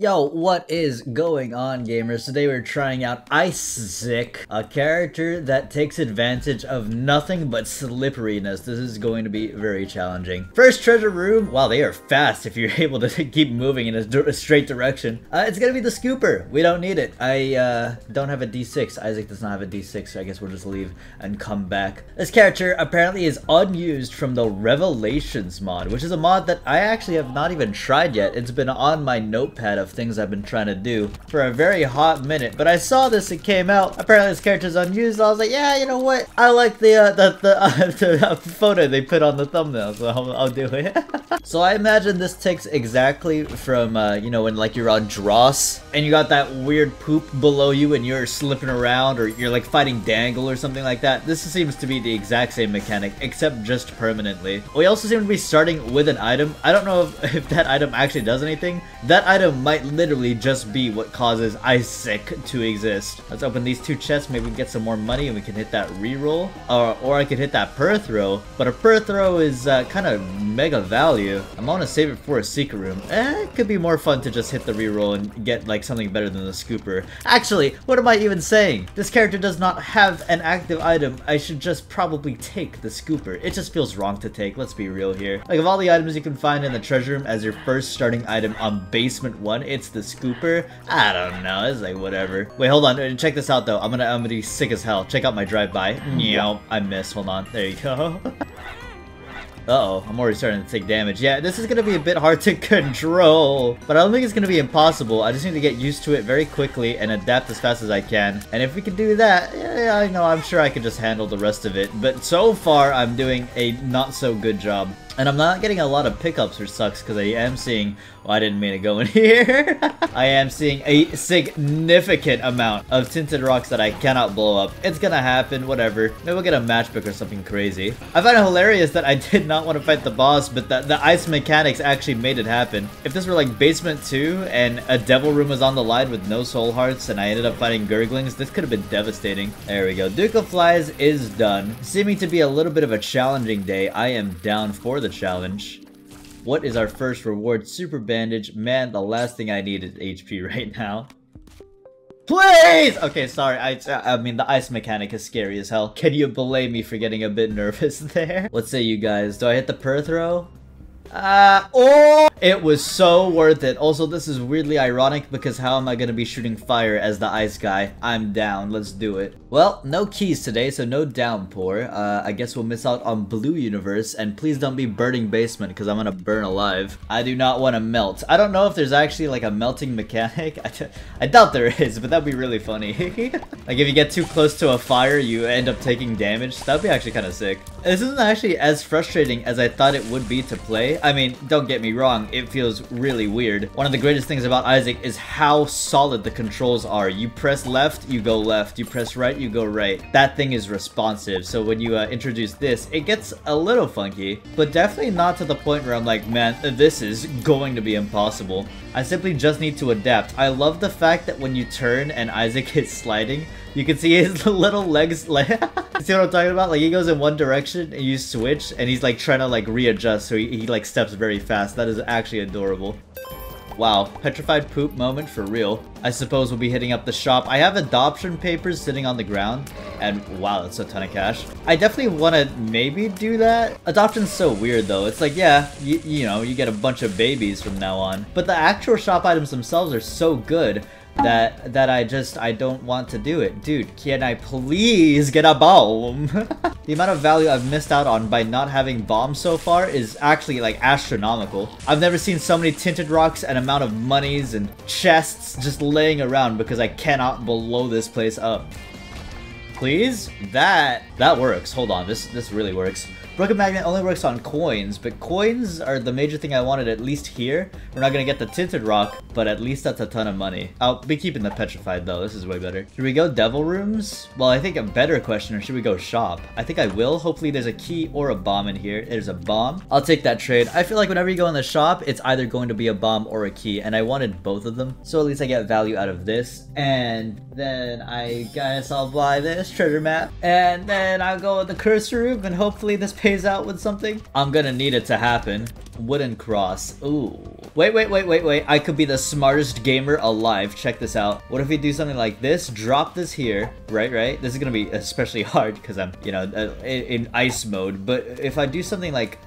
Yo, what is going on gamers? Today we're trying out Isaac, a character that takes advantage of nothing but slipperiness. This is going to be very challenging. First treasure room, wow they are fast if you're able to keep moving in a, straight direction. Uh, it's gonna be the scooper, we don't need it. I uh, don't have a d6, Isaac does not have a d6 so I guess we'll just leave and come back. This character apparently is unused from the Revelations mod, which is a mod that I actually have not even tried yet. It's been on my notepad of things I've been trying to do for a very hot minute. But I saw this, it came out. Apparently this character's unused. I was like, yeah, you know what? I like the uh, the, the, uh, the uh, photo they put on the thumbnail, so I'll, I'll do it. so I imagine this takes exactly from, uh, you know, when like you're on Dross and you got that weird poop below you and you're slipping around or you're like fighting Dangle or something like that. This seems to be the exact same mechanic, except just permanently. We also seem to be starting with an item. I don't know if, if that item actually does anything. That item might literally just be what causes Isaac to exist. Let's open these two chests, maybe get some more money and we can hit that reroll. Or, or I could hit that Perthro, but a Perthro is uh, kind of mega value. I'm gonna save it for a secret room. Eh, it could be more fun to just hit the reroll and get like something better than the scooper. Actually, what am I even saying? This character does not have an active item. I should just probably take the scooper. It just feels wrong to take, let's be real here. Like of all the items you can find in the treasure room as your first starting item on basement 1, it's the scooper? I don't know, it's like whatever. Wait, hold on, uh, check this out though. I'm gonna, I'm gonna be sick as hell. Check out my drive-by. Meow, I missed, hold on, there you go. Uh-oh, I'm already starting to take damage. Yeah, this is going to be a bit hard to control, but I don't think it's going to be impossible. I just need to get used to it very quickly and adapt as fast as I can. And if we can do that, yeah, I know, I'm sure I can just handle the rest of it. But so far, I'm doing a not so good job. And I'm not getting a lot of pickups or sucks because I am seeing, well, I didn't mean to go in here. I am seeing a significant amount of tinted rocks that I cannot blow up. It's gonna happen, whatever. Maybe we'll get a matchbook or something crazy. I find it hilarious that I did not want to fight the boss, but the, the ice mechanics actually made it happen. If this were like Basement 2 and a Devil Room was on the line with no soul hearts and I ended up fighting Gurglings, this could have been devastating. There we go. Duke of Flies is done. Seeming to be a little bit of a challenging day, I am down for the challenge. What is our first reward? Super Bandage. Man, the last thing I need is HP right now. Please! Okay, sorry. I, I mean, the ice mechanic is scary as hell. Can you blame me for getting a bit nervous there? What say you guys? Do I hit the Perthro? Uh, oh! It was so worth it. Also, this is weirdly ironic because how am I gonna be shooting fire as the ice guy? I'm down. Let's do it. Well, no keys today, so no downpour. Uh, I guess we'll miss out on Blue Universe, and please don't be burning basement because I'm gonna burn alive. I do not want to melt. I don't know if there's actually like a melting mechanic. I, doubt there is, but that'd be really funny. like if you get too close to a fire, you end up taking damage. That'd be actually kind of sick. This isn't actually as frustrating as I thought it would be to play. I mean, don't get me wrong, it feels really weird. One of the greatest things about Isaac is how solid the controls are. You press left, you go left. You press right, you go right. That thing is responsive, so when you uh, introduce this, it gets a little funky, but definitely not to the point where I'm like, man, this is going to be impossible. I simply just need to adapt. I love the fact that when you turn and Isaac is sliding, you can see his little legs like see what I'm talking about? Like he goes in one direction and you switch and he's like trying to like readjust so he, he like steps very fast. That is actually adorable. Wow, petrified poop moment for real. I suppose we'll be hitting up the shop. I have adoption papers sitting on the ground, and wow, that's a ton of cash. I definitely want to maybe do that. Adoption's so weird though. It's like, yeah, you, you know, you get a bunch of babies from now on. But the actual shop items themselves are so good that that I just I don't want to do it. Dude, can I please get a bomb? the amount of value I've missed out on by not having bombs so far is actually like astronomical. I've never seen so many tinted rocks and amount of monies and chests just laying around because I cannot blow this place up. Please? That that works. Hold on, this this really works. Broken Magnet only works on coins, but coins are the major thing I wanted at least here. We're not gonna get the Tinted Rock, but at least that's a ton of money. I'll be keeping the Petrified though, this is way better. Should we go Devil Rooms? Well, I think a better question, or should we go Shop? I think I will. Hopefully there's a key or a bomb in here. There's a bomb. I'll take that trade. I feel like whenever you go in the shop, it's either going to be a bomb or a key, and I wanted both of them. So at least I get value out of this. And then I guess I'll buy this treasure map. And then I'll go with the cursor room, and hopefully this pays out with something, I'm gonna need it to happen. Wooden cross. Ooh. Wait, wait, wait, wait, wait. I could be the smartest gamer alive. Check this out. What if we do something like this? Drop this here. Right, right? This is gonna be especially hard because I'm, you know, uh, in, in ice mode. But if I do something like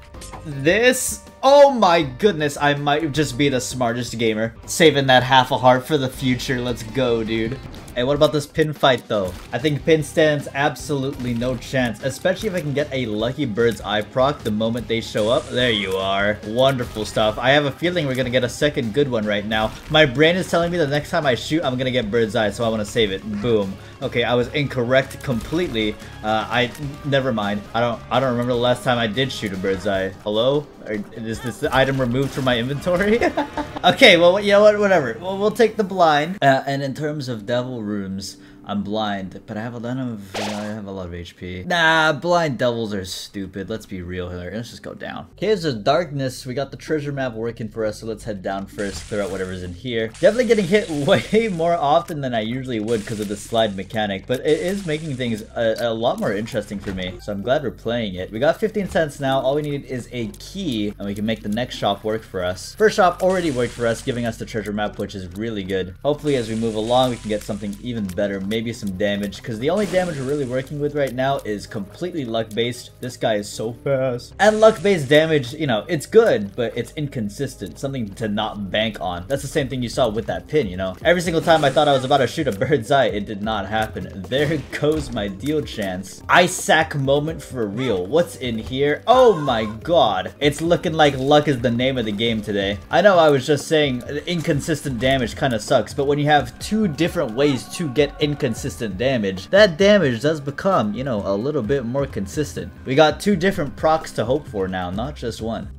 this... Oh my goodness, I might just be the smartest gamer. Saving that half a heart for the future. Let's go, dude. Hey, what about this pin fight though? I think pin stands absolutely no chance, especially if I can get a lucky bird's eye proc the moment they show up. There you are. Wonderful stuff. I have a feeling we're gonna get a second good one right now. My brain is telling me the next time I shoot, I'm gonna get bird's eye, so I wanna save it. Boom. Okay, I was incorrect completely. Uh, I, never mind. I don't, I don't remember the last time I did shoot a bird's eye. Hello? Or is this item removed from my inventory? okay, well, you know what, whatever. Well, we'll take the blind. Uh, and in terms of devil rooms, I'm blind, but I have a lot of uh, I have a lot of HP. Nah, blind devils are stupid. Let's be real here. Let's just go down. Caves of Darkness. We got the treasure map working for us, so let's head down first, clear out whatever's in here. Definitely getting hit way more often than I usually would because of the slide mechanic, but it is making things a, a, lot more interesting for me. So I'm glad we're playing it. We got 15 cents now. All we need is a key, and we can make the next shop work for us. First shop already worked for us, giving us the treasure map, which is really good. Hopefully, as we move along, we can get something even better maybe some damage, because the only damage we're really working with right now is completely luck-based. This guy is so fast. And luck-based damage, you know, it's good, but it's inconsistent. Something to not bank on. That's the same thing you saw with that pin, you know? Every single time I thought I was about to shoot a bird's eye, it did not happen. There goes my deal chance. Sack moment for real. What's in here? Oh my god. It's looking like luck is the name of the game today. I know I was just saying inconsistent damage kind of sucks, but when you have two different ways to get inconsistent consistent damage, that damage does become, you know, a little bit more consistent. We got two different procs to hope for now, not just one.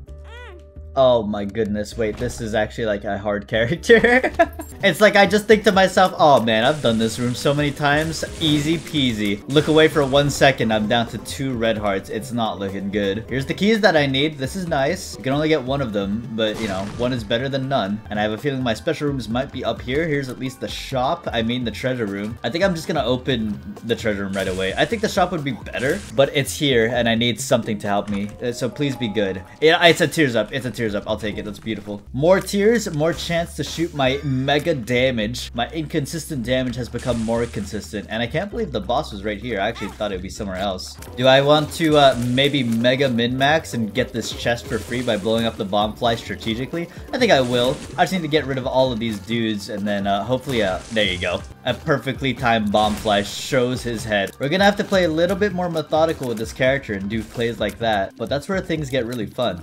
Oh my goodness, wait, this is actually like a hard character. it's like I just think to myself, oh man, I've done this room so many times. Easy peasy. Look away for one second, I'm down to two red hearts. It's not looking good. Here's the keys that I need. This is nice. You can only get one of them, but you know, one is better than none. And I have a feeling my special rooms might be up here. Here's at least the shop. I mean the treasure room. I think I'm just gonna open the treasure room right away. I think the shop would be better, but it's here and I need something to help me. Uh, so please be good. Yeah, it's a tears up. It's a tears tears up. I'll take it. That's beautiful. More tears, more chance to shoot my mega damage. My inconsistent damage has become more consistent. And I can't believe the boss was right here. I actually thought it would be somewhere else. Do I want to uh, maybe mega min-max and get this chest for free by blowing up the bomb fly strategically? I think I will. I just need to get rid of all of these dudes and then uh, hopefully, uh, there you go. A perfectly timed bomb fly shows his head. We're gonna have to play a little bit more methodical with this character and do plays like that, but that's where things get really fun.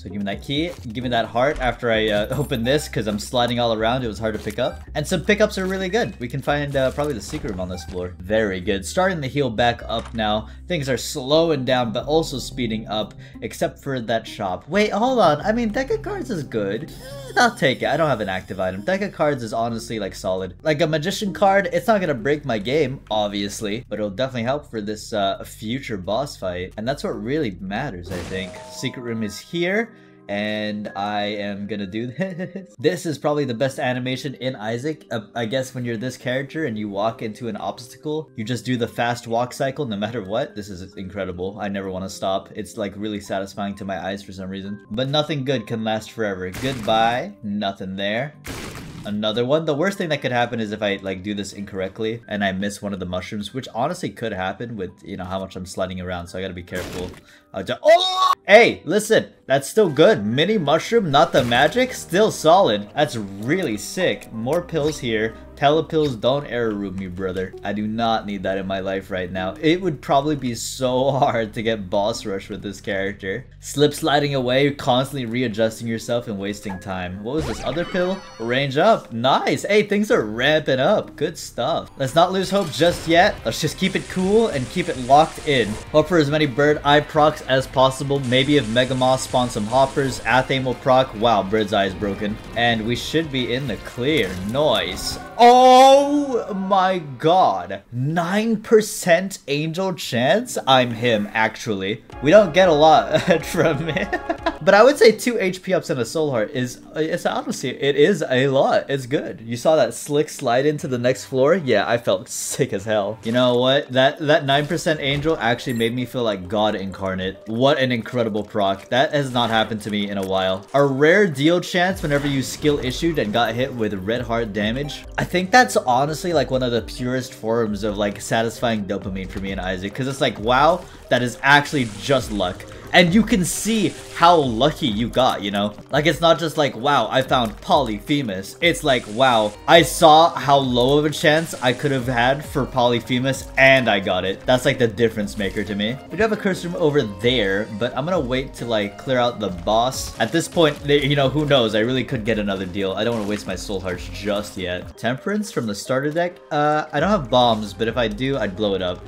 So give me that key, give me that heart after I uh, open this because I'm sliding all around, it was hard to pick up. And some pickups are really good. We can find uh, probably the secret room on this floor. Very good. Starting to heal back up now. Things are slowing down but also speeding up except for that shop. Wait, hold on. I mean, deck of cards is good. I'll take it. I don't have an active item. Deck of cards is honestly like solid. Like a magician card, it's not gonna break my game, obviously, but it'll definitely help for this uh, future boss fight. And that's what really matters, I think. Secret room is here and I am gonna do this. this is probably the best animation in Isaac. Uh, I guess when you're this character and you walk into an obstacle, you just do the fast walk cycle no matter what. This is incredible. I never want to stop. It's like really satisfying to my eyes for some reason. But nothing good can last forever. Goodbye. Nothing there another one. The worst thing that could happen is if I like do this incorrectly and I miss one of the mushrooms, which honestly could happen with, you know, how much I'm sliding around. So I gotta be careful. Uh, oh! Hey, listen, that's still good. Mini mushroom, not the magic, still solid. That's really sick. More pills here. Telepills don't error room me, brother. I do not need that in my life right now. It would probably be so hard to get boss rush with this character. Slip sliding away, constantly readjusting yourself and wasting time. What was this other pill? Range up. Nice. Hey, things are ramping up. Good stuff. Let's not lose hope just yet. Let's just keep it cool and keep it locked in. Hope for as many bird eye procs as possible. Maybe if Megamoth spawns some hoppers, Athame will proc. Wow, bird's eye is broken. And we should be in the clear. Noise. Oh Oh my god. 9% angel chance? I'm him, actually. We don't get a lot from it. But I would say two HP ups and a soul heart is, it's honestly, it is a lot. It's good. You saw that slick slide into the next floor? Yeah, I felt sick as hell. You know what? That that 9% angel actually made me feel like God incarnate. What an incredible proc. That has not happened to me in a while. A rare deal chance whenever you skill issued and got hit with red heart damage. I think that's honestly like one of the purest forms of like satisfying dopamine for me and Isaac because it's like, wow, that is actually just luck and you can see how lucky you got, you know? Like, it's not just like, wow, I found Polyphemus. It's like, wow, I saw how low of a chance I could have had for Polyphemus, and I got it. That's like the difference maker to me. We do have a curse room over there, but I'm gonna wait to like clear out the boss. At this point, you know, who knows? I really could get another deal. I don't want to waste my soul hearts just yet. Temperance from the starter deck? Uh, I don't have bombs, but if I do, I'd blow it up.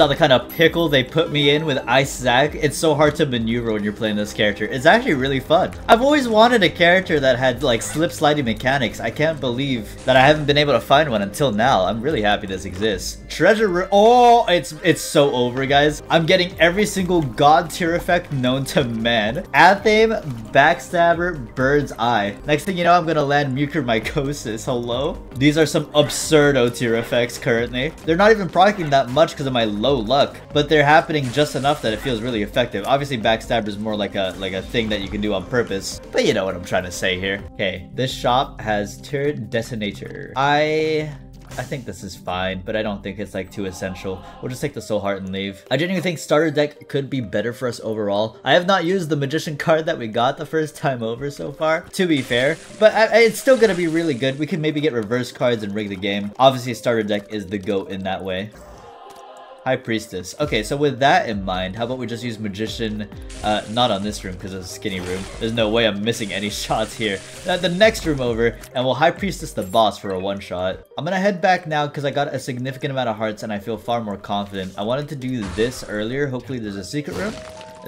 Saw the kind of pickle they put me in with Ice Zack. It's so hard to maneuver when you're playing this character. It's actually really fun. I've always wanted a character that had like slip sliding mechanics. I can't believe that I haven't been able to find one until now. I'm really happy this exists. Treasure Oh, it's it's so over, guys. I'm getting every single god tier effect known to man. Athame, Backstabber, Bird's Eye. Next thing you know, I'm gonna land Mucormycosis. Hello? These are some absurdo tier effects currently. They're not even proccing that much because of my low low luck, but they're happening just enough that it feels really effective. Obviously, Backstabber is more like a like a thing that you can do on purpose, but you know what I'm trying to say here. Okay, this shop has Turret Detonator. I... I think this is fine, but I don't think it's like too essential. We'll just take the Soul Heart and leave. I genuinely think starter deck could be better for us overall. I have not used the Magician card that we got the first time over so far, to be fair, but I, I, it's still gonna be really good. We can maybe get reverse cards and rig the game. Obviously, starter deck is the GOAT in that way. High Priestess. Okay, so with that in mind, how about we just use Magician, uh, not on this room because it's a skinny room. There's no way I'm missing any shots here. Uh, the next room over, and we'll High Priestess the boss for a one-shot. I'm gonna head back now because I got a significant amount of hearts and I feel far more confident. I wanted to do this earlier. Hopefully there's a secret room.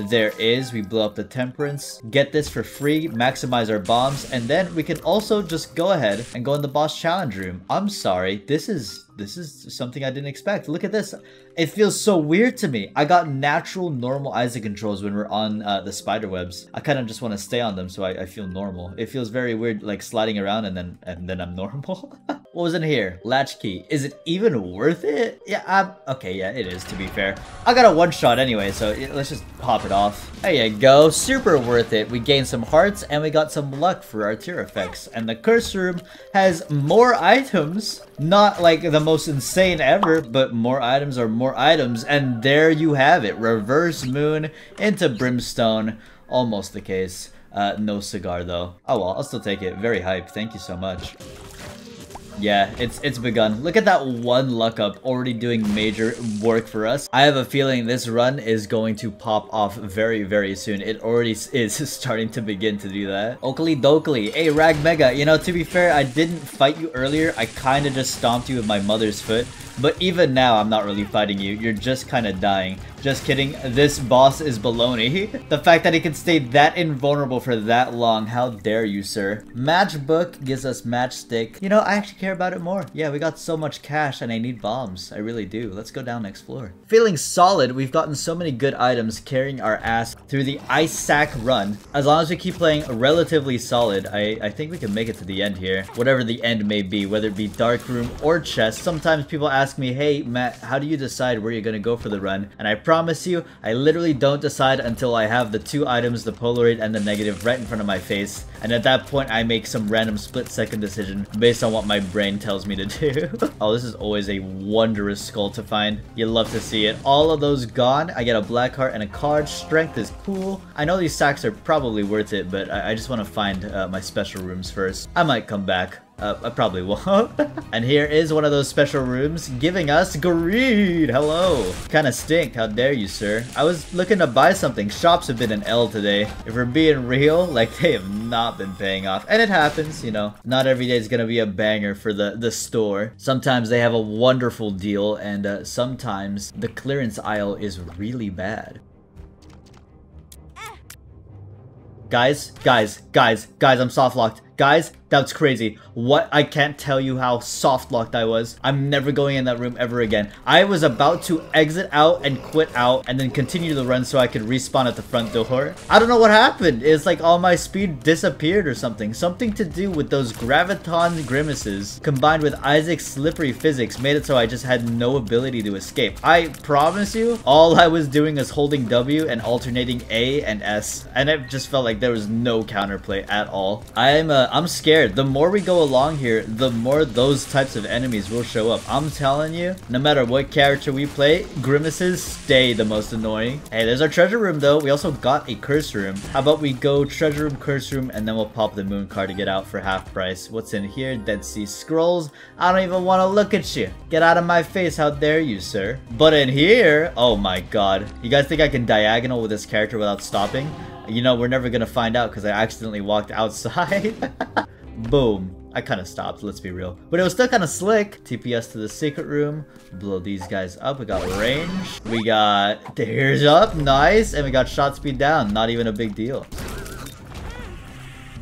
There is, we blow up the Temperance, get this for free, maximize our bombs, and then we can also just go ahead and go in the boss challenge room. I'm sorry, this is this is something I didn't expect. Look at this. It feels so weird to me. I got natural, normal Isaac controls when we're on uh, the spider webs. I kind of just want to stay on them so I, I, feel normal. It feels very weird, like sliding around and then and then I'm normal. what was in here? Latchkey. Is it even worth it? Yeah, I'm, okay, yeah, it is, to be fair. I got a one-shot anyway, so let's just pop it off. There you go. Super worth it. We gained some hearts and we got some luck for our tier effects. And the curse room has more items. Not like the most insane ever, but more items are more items. And there you have it. Reverse Moon into Brimstone. Almost the case. Uh, no cigar though. Oh well, I'll still take it. Very hype. Thank you so much. Yeah, it's it's begun. Look at that one luck up already doing major work for us. I have a feeling this run is going to pop off very, very soon. It already is starting to begin to do that. Oakley Dokley. Hey, Rag Mega. You know, to be fair, I didn't fight you earlier. I kind of just stomped you with my mother's foot. But even now, I'm not really fighting you. You're just kind of dying. Just kidding. This boss is baloney. the fact that he can stay that invulnerable for that long, how dare you, sir? Matchbook gives us matchstick. You know, I actually care about it more. Yeah, we got so much cash and I need bombs. I really do. Let's go down next floor. Feeling solid, we've gotten so many good items carrying our ass through the Ice Sack run. As long as we keep playing relatively solid, I, I think we can make it to the end here. Whatever the end may be, whether it be Dark Room or Chest. Sometimes people ask ask me, hey, Matt, how do you decide where you're gonna go for the run? And I promise you, I literally don't decide until I have the two items, the Polaroid and the negative, right in front of my face. And at that point, I make some random split-second decision based on what my brain tells me to do. oh, this is always a wondrous skull to find. You love to see it. All of those gone. I get a black heart and a card. Strength is cool. I know these sacks are probably worth it, but I, I just want to find uh, my special rooms first. I might come back. Uh, I probably won't. and here is one of those special rooms giving us greed. Hello. Kinda stink. How dare you, sir. I was looking to buy something. Shops have been an L today. If we're being real, like they have not been paying off. And it happens, you know. Not every day is gonna be a banger for the, the store. Sometimes they have a wonderful deal and uh, sometimes the clearance aisle is really bad. Guys, guys, guys, guys, I'm soft locked. Guys, that's crazy. What? I can't tell you how soft locked I was. I'm never going in that room ever again. I was about to exit out and quit out and then continue the run so I could respawn at the front door. I don't know what happened. It's like all my speed disappeared or something. Something to do with those graviton grimaces combined with Isaac's slippery physics made it so I just had no ability to escape. I promise you, all I was doing is holding W and alternating A and S and it just felt like there was no counterplay at all. I'm I'm scared. The more we go along here, the more those types of enemies will show up. I'm telling you, no matter what character we play, grimaces stay the most annoying. Hey, there's our treasure room though. We also got a curse room. How about we go treasure room, curse room, and then we'll pop the moon card to get out for half price. What's in here? Dead Sea Scrolls. I don't even want to look at you. Get out of my face. How dare you, sir? But in here, oh my god. You guys think I can diagonal with this character without stopping? You know, we're never gonna find out because I accidentally walked outside. Boom. I kind of stopped, let's be real. But it was still kind of slick. TPS to the secret room. Blow these guys up. We got range. We got the tears up. Nice. And we got shot speed down. Not even a big deal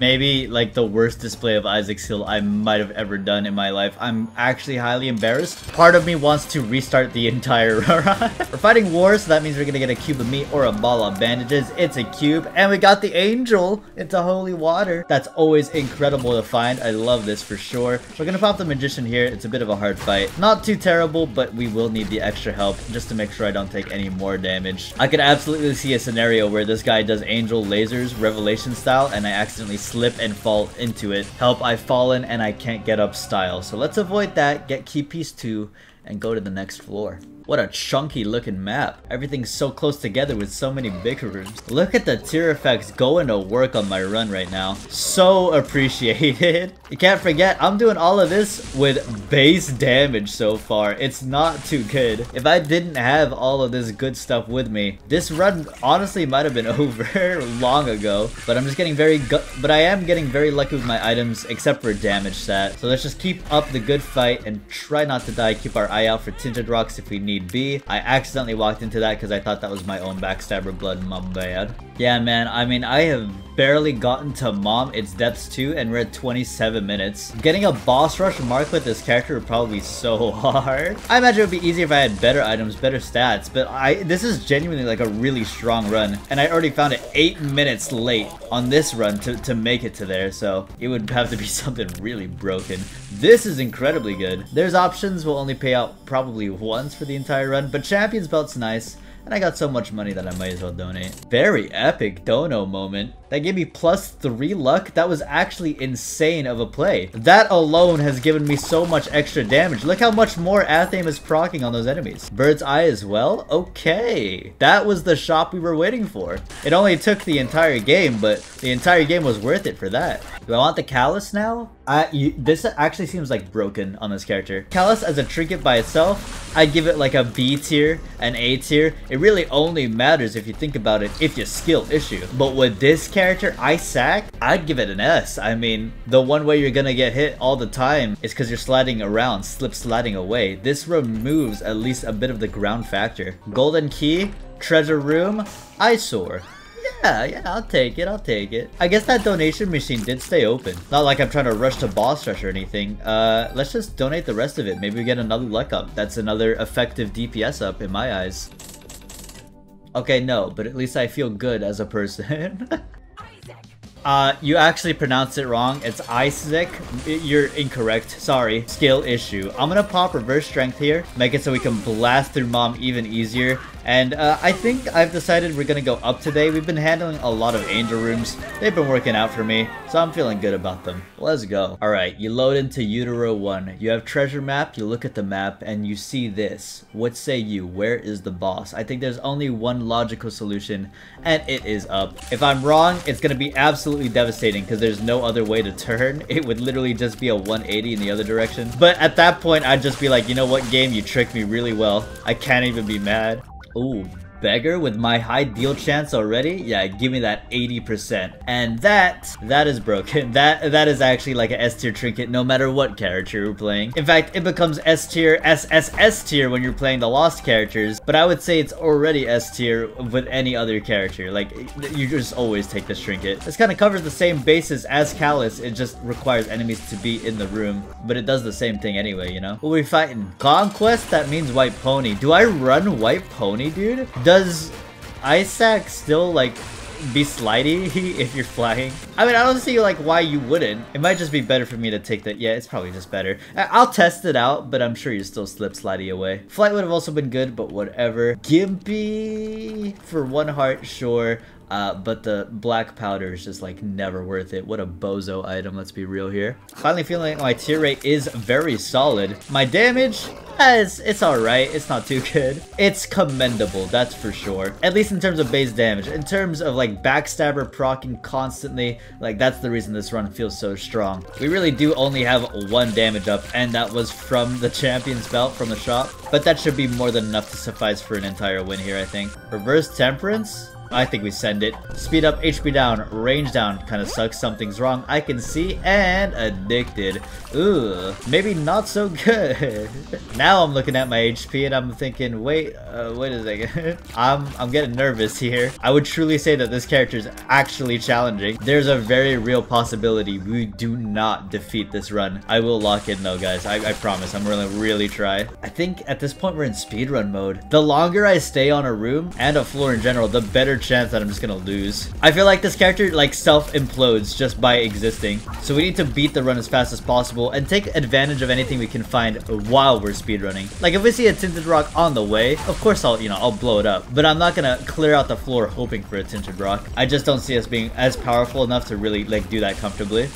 maybe like the worst display of Isaac's skill I might have ever done in my life. I'm actually highly embarrassed. Part of me wants to restart the entire run. we're fighting war, so that means we're gonna get a cube of meat or a ball of bandages. It's a cube, and we got the angel into holy water. That's always incredible to find. I love this for sure. We're gonna pop the magician here. It's a bit of a hard fight. Not too terrible, but we will need the extra help just to make sure I don't take any more damage. I could absolutely see a scenario where this guy does angel lasers, revelation style, and I accidentally slip and fall into it. Help, I've fallen and I can't get up style. So let's avoid that, get key piece 2, and go to the next floor. What a chunky looking map. Everything's so close together with so many big rooms. Look at the tier effects going to work on my run right now. So appreciated. You can't forget, I'm doing all of this with base damage so far. It's not too good. If I didn't have all of this good stuff with me, this run honestly might have been over long ago. But I'm just getting very good. but I am getting very lucky with my items except for damage stat. So let's just keep up the good fight and try not to die. Keep our eye out for tinted rocks if we need need be. I accidentally walked into that because I thought that was my own backstabber blood, my bad. Yeah, man, I mean, I have barely gotten to Mom, Its Depths 2, and at 27 minutes. Getting a boss rush mark with this character would probably be so hard. I imagine it would be easier if I had better items, better stats, but I this is genuinely like a really strong run, and I already found it 8 minutes late on this run to, to make it to there, so it would have to be something really broken. This is incredibly good. There's options will only pay out probably once for the entire run, but Champion's Belt's nice. And I got so much money that I might as well donate. Very epic dono moment. That gave me plus 3 luck. That was actually insane of a play. That alone has given me so much extra damage. Look how much more Athame is procking on those enemies. Bird's Eye as well? Okay. That was the shop we were waiting for. It only took the entire game, but the entire game was worth it for that. Do I want the Callus now? I, you, this actually seems like broken on this character. Callus as a trinket by itself, I'd give it like a B tier, an A tier. It really only matters if you think about it if you skill issue. But with this character, Isaac, I'd give it an S. I mean, the one way you're gonna get hit all the time is because you're sliding around, slip sliding away. This removes at least a bit of the ground factor. Golden Key, Treasure Room, Eyesore. Yeah, yeah, I'll take it, I'll take it. I guess that donation machine did stay open. Not like I'm trying to rush to boss rush or anything. Uh, let's just donate the rest of it. Maybe we get another luck up. That's another effective DPS up in my eyes. Okay, no, but at least I feel good as a person. Uh, you actually pronounced it wrong. It's Isaac. You're incorrect. Sorry. Skill issue. I'm gonna pop reverse strength here. Make it so we can blast through mom even easier. And uh, I think I've decided we're gonna go up today. We've been handling a lot of angel rooms. They've been working out for me, so I'm feeling good about them. Let's go. Alright, you load into Utero 1. You have treasure map, you look at the map, and you see this. What say you? Where is the boss? I think there's only one logical solution, and it is up. If I'm wrong, it's gonna be absolutely devastating because there's no other way to turn. It would literally just be a 180 in the other direction. But at that point, I'd just be like, you know what game? You tricked me really well. I can't even be mad. Ooh, beggar with my high deal chance already? Yeah, give me that 80%. And that, that is broken. That That is actually like an S tier trinket no matter what character you're playing. In fact, it becomes S tier, SSS tier when you're playing the lost characters, but I would say it's already S tier with any other character. Like, you just always take this trinket. This kind of covers the same basis as Callus, it just requires enemies to be in the room, but it does the same thing anyway, you know? What we fighting? Conquest? That means White Pony. Do I run White Pony, dude? Isaac still, like, be slidey if you're flying. I mean, I don't see like why you wouldn't. It might just be better for me to take that. Yeah, it's probably just better. I'll test it out, but I'm sure you still slip slidey away. Flight would have also been good, but whatever. Gimpy for one heart, sure. Uh, but the black powder is just like never worth it. What a bozo item, let's be real here. Finally feeling like my tier rate is very solid. My damage, eh, it's, it's alright, it's not too good. It's commendable, that's for sure. At least in terms of base damage. In terms of like backstabber procking constantly, like that's the reason this run feels so strong. We really do only have one damage up, and that was from the champion's belt from the shop. But that should be more than enough to suffice for an entire win here, I think. Reverse Temperance? I think we send it. Speed up, HP down, range down. Kind of sucks, something's wrong. I can see, and addicted. Ooh, maybe not so good. now I'm looking at my HP and I'm thinking, wait, uh, wait a second. I'm, I'm getting nervous here. I would truly say that this character is actually challenging. There's a very real possibility we do not defeat this run. I will lock in though, guys. I, I promise. I'm gonna really try. I think at this point we're in speedrun mode. The longer I stay on a room and a floor in general, the better chance that I'm just gonna lose. I feel like this character like self-implodes just by existing. So we need to beat the run as fast as possible and take advantage of anything we can find while we're speedrunning. Like if we see a tinted rock on the way, of course I'll, you know, I'll blow it up. But I'm not gonna clear out the floor hoping for a tinted rock. I just don't see us being as powerful enough to really like do that comfortably.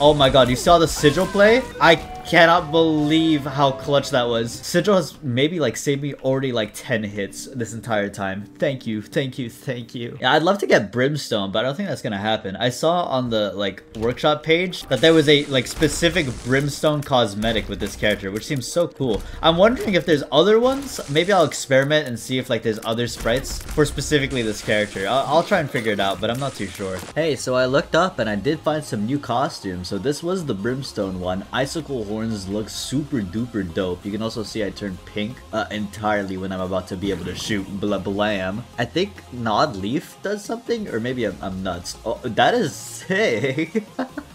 Oh my god, you saw the sigil play? I cannot believe how clutch that was. Sigil has maybe like saved me already like 10 hits this entire time. Thank you, thank you, thank you. Yeah, I'd love to get Brimstone, but I don't think that's gonna happen. I saw on the like workshop page that there was a like specific Brimstone cosmetic with this character, which seems so cool. I'm wondering if there's other ones. Maybe I'll experiment and see if like there's other sprites for specifically this character. I'll, I'll try and figure it out, but I'm not too sure. Hey, so I looked up and I did find some new costumes. So this was the Brimstone one. Icicle Horn horns look super duper dope. You can also see I turn pink uh, entirely when I'm about to be able to shoot blah blam. I think Nod Leaf does something, or maybe I'm, I'm nuts. Oh, that is sick.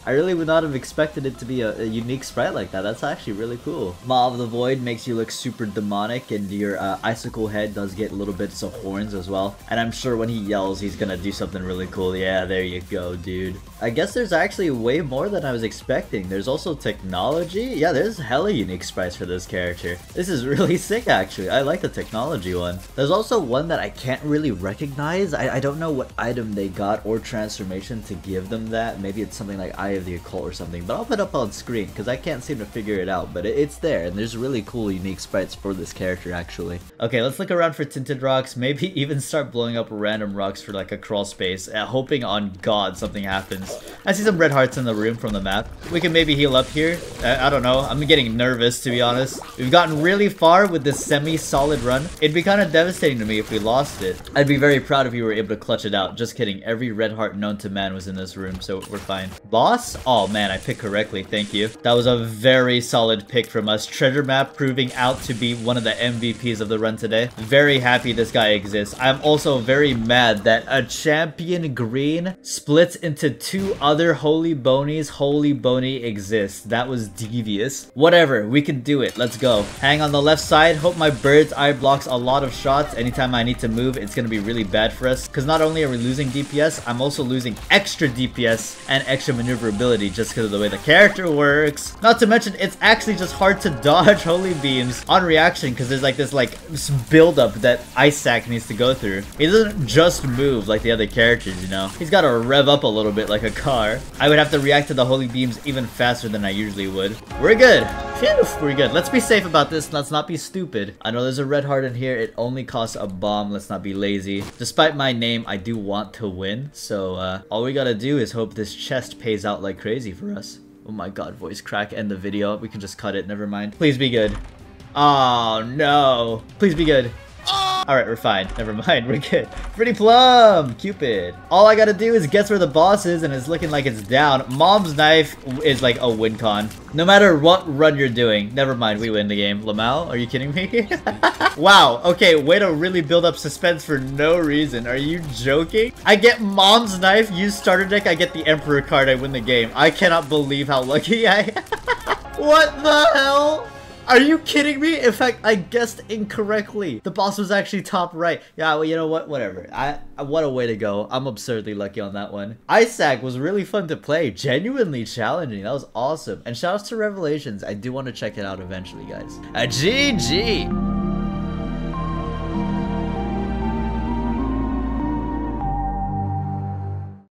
I really would not have expected it to be a, a, unique sprite like that. That's actually really cool. Maw of the Void makes you look super demonic and your uh, icicle head does get little bits of horns as well. And I'm sure when he yells, he's gonna do something really cool. Yeah, there you go, dude. I guess there's actually way more than I was expecting. There's also technology. Yeah, there's hella unique sprites for this character. This is really sick, actually. I like the technology one. There's also one that I can't really recognize. I, I don't know what item they got or transformation to give them that. Maybe it's something like Eye of the Occult or something, but I'll put it up on screen because I can't seem to figure it out, but it, it's there, and there's really cool unique sprites for this character actually. Okay, let's look around for tinted rocks, maybe even start blowing up random rocks for like a crawl space, uh, hoping on god something happens. I see some red hearts in the room from the map. We can maybe heal up here. Uh, I don't know, I'm getting nervous to be honest. We've gotten really far with this semi-solid run. It'd be kind of devastating to me if we lost it. I'd be very proud if we were able to clutch it out. Just kidding, every red heart known to man was in this room, so we're fine. Boss? Oh man, I picked correctly, thank you. That was a very solid pick from us. Treasure Map proving out to be one of the MVPs of the run today. Very happy this guy exists. I'm also very mad that a champion green splits into two other Holy Bonies. Holy Bony exists. That was devious. Whatever, we can do it. Let's go. Hang on the left side. Hope my bird's eye blocks a lot of shots. Anytime I need to move, it's gonna be really bad for us. Because not only are we losing DPS, I'm also losing extra DPS and extra maneuverability ability just because of the way the character works. Not to mention, it's actually just hard to dodge Holy Beams on reaction because there's like this like buildup that Isaac needs to go through. He doesn't just move like the other characters, you know? He's got to rev up a little bit like a car. I would have to react to the Holy Beams even faster than I usually would. We're good. Phew, we're good. Let's be safe about this. Let's not be stupid. I know there's a red heart in here. It only costs a bomb. Let's not be lazy. Despite my name, I do want to win. So uh, all we gotta do is hope this chest pays out like crazy for us. Oh my god, voice crack, end the video. We can just cut it, never mind. Please be good. Oh no. Please be good. Oh! Alright, we're fine. Never mind, we're good. Pretty Plum! Cupid. All I gotta do is guess where the boss is and it's looking like it's down. Mom's knife is like a win con. No matter what run you're doing. Never mind, we win the game. Lamau, are you kidding me? wow, okay, way to really build up suspense for no reason. Are you joking? I get Mom's knife, use starter deck, I get the Emperor card, I win the game. I cannot believe how lucky I am. what the hell? Are you kidding me? In fact, I guessed incorrectly. The boss was actually top right. Yeah, well, you know what? Whatever. I, I What a way to go. I'm absurdly lucky on that one. Isaac was really fun to play. Genuinely challenging. That was awesome. And shoutouts to Revelations. I do want to check it out eventually, guys. A GG!